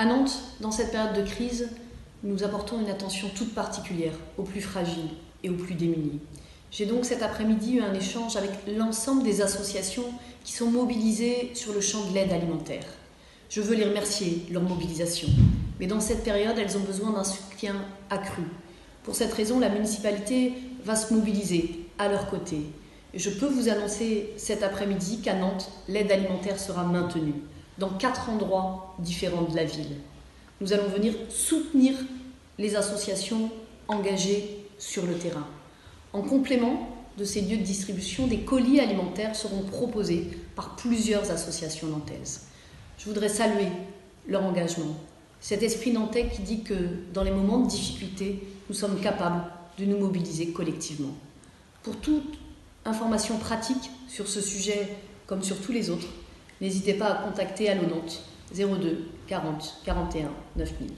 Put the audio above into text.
À Nantes, dans cette période de crise, nous apportons une attention toute particulière aux plus fragiles et aux plus démunis. J'ai donc cet après-midi eu un échange avec l'ensemble des associations qui sont mobilisées sur le champ de l'aide alimentaire. Je veux les remercier, leur mobilisation. Mais dans cette période, elles ont besoin d'un soutien accru. Pour cette raison, la municipalité va se mobiliser à leur côté. Je peux vous annoncer cet après-midi qu'à Nantes, l'aide alimentaire sera maintenue dans quatre endroits différents de la ville. Nous allons venir soutenir les associations engagées sur le terrain. En complément de ces lieux de distribution, des colis alimentaires seront proposés par plusieurs associations nantaises. Je voudrais saluer leur engagement, cet esprit nantais qui dit que dans les moments de difficulté, nous sommes capables de nous mobiliser collectivement. Pour toute information pratique sur ce sujet comme sur tous les autres, n'hésitez pas à contacter Allo Nantes 02 40 41 9000.